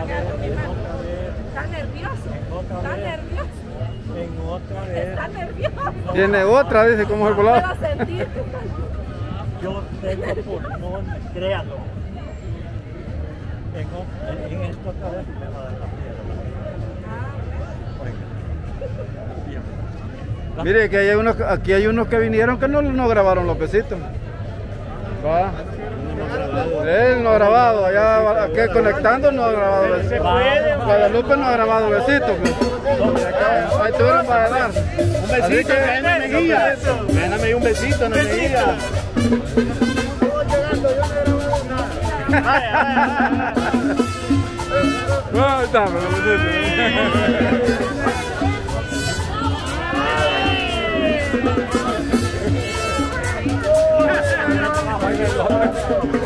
Está nervioso. Está nervioso. En otra vez. Está nervioso. Tiene otra, dice, como el No volado. Yo tengo pulmón, créalo. En, en esto otra vez me va a dar la piedra. Bien. Mire que hay unos, aquí hay unos que vinieron que no, no grabaron los besitos. Va. Él no ha grabado, allá aquí conectando no ha grabado. Guadalupe no ha grabado pues. Acá, Ahí tuvieron para dar. Un besito, Mejía un besito, no me diga. No, está, pero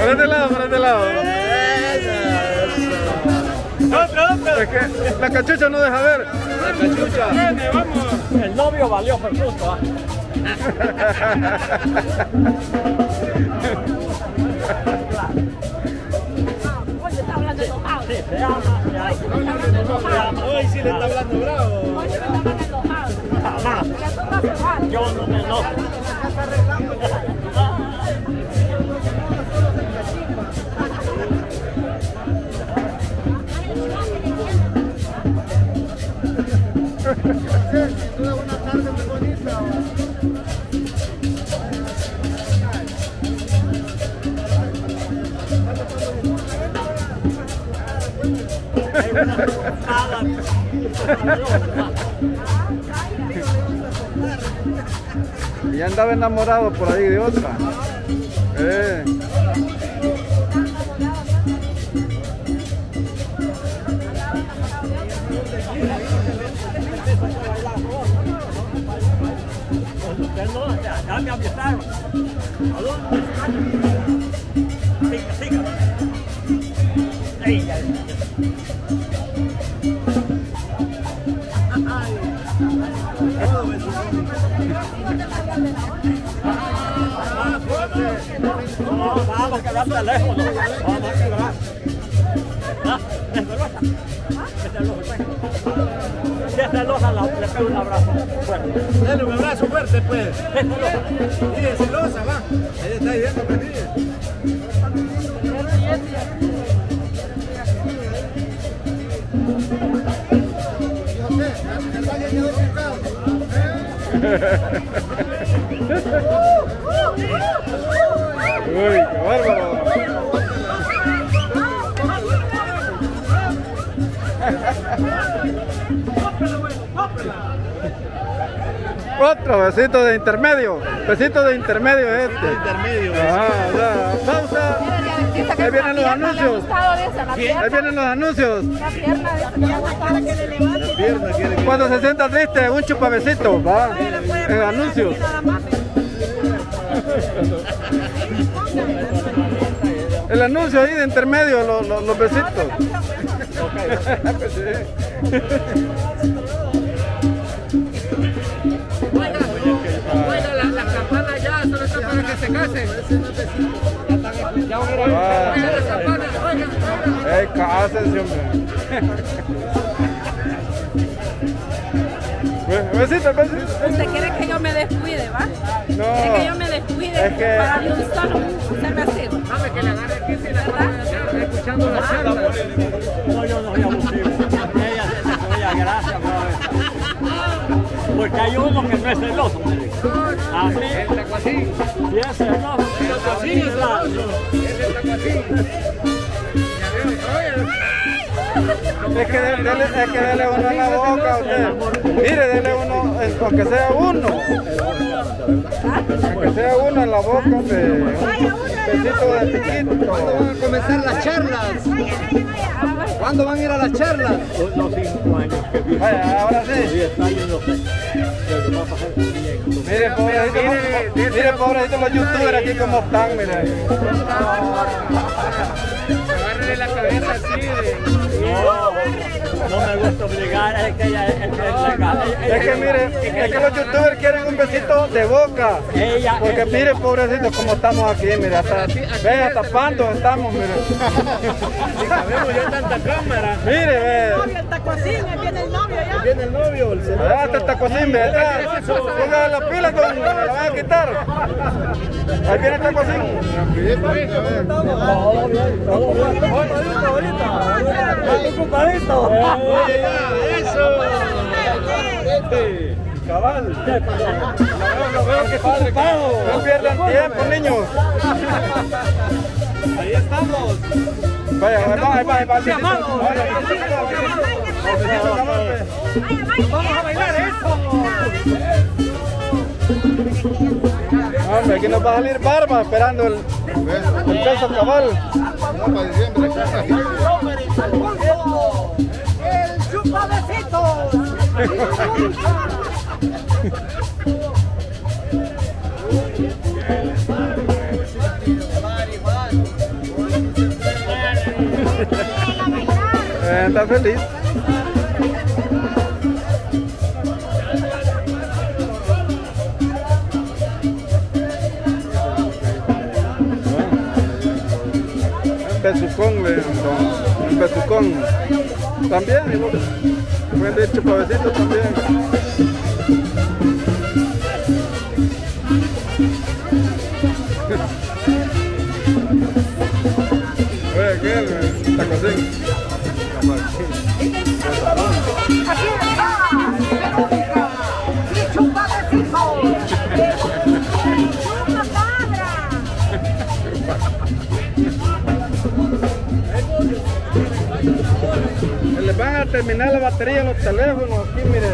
Por este lado, por este lado. Es que la cachucha no deja ver. El novio valió por fruto. ¿ah? Está hablando enojado. Sí, se ama. Se ama. Hoy sí le está hablando bravo. Está hablando. Jamás. Yo no me enojo. Y andaba enamorado por ahí de otra. Eh. Ya me avisaron. Vamos a quedar de lejos. no. Vamos a quedar. Ah, ¿es celosa? ¿Es celosa? Si es celosa, la- le pego un abrazo. Bueno, Dale un abrazo fuerte, pues. Sí, es celosa, va. Ahí está diciendo que sí. Uy, qué bárbaro. Otro besito de intermedio. Besito de intermedio este. Intermedio. Ajá, ya. Pausa. Ahí vienen los anuncios. Ahí vienen los anuncios. Cuando se sienta triste, un chupavecito, va. En anuncios. El anuncio ahí de intermedio, los, los, besitos. Oiga, la, la campana ya solo está para que se casen. Ya van a la campana. Ey, cásense, hombre. Be- Besito, besito. ¿Usted quiere que yo me descuide, va? No. ¿Quiere que yo me descuide Es que- para un solo cervecero? Dame que le agarre aquí si la está escuchando la charla. No, yo no soy abusivo. Ella se ella, gracias, brother. Porque hay uno que no es celoso. me dice. A mí, El tacuacín, si es celoso, sí, es el tacuacín. Es que dele, dele- es que dele uno en la boca a usted. Mire, dele uno, eh, aunque sea uno. Aunque sea uno en la boca, de un besito de piquito. ¿Cuándo van a comenzar las charlas? ¿Cuándo van a ir a las charlas? Los cinco años que viví. Vaya, ahora sí. Mire, pobrecito, los- mire, pobrecito los youtubers aquí como están, mire. Agárrele la cabeza así de... No, me gusta obligar, es que ella es, es legal. Es que mire, es que los youtubers quieren un besito de boca. Porque mire, pobrecito, como estamos aquí, mire, hasta, ve, hasta pantos estamos, mire. Sabemos ya tanta cámara. Mire, ve. El ahí viene el novio ya. Viene el novio, el señor. Allá está el tacocín, ve. atrás. Ponga la pila, don, la van a quitar. Ahí viene el tacocín. Todo bien, todo bien. Ocupadito. Eso. Cabal. Veo que. No pierdan tiempo, niños. Ahí estamos. Vaya. Vaya, Vaya, ve. Vamos a bailar eso. Aquí nos va a salir barba esperando el, el peso cabal. El chupavecitos. Eh, está feliz. Besucón, le un besucón. También, pueden decir chupavecito también. Oye, ¿qué? Tacocín. Terminar la batería de los teléfonos aquí, mire.